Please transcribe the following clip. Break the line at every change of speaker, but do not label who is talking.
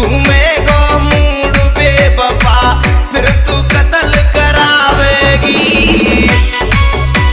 perfume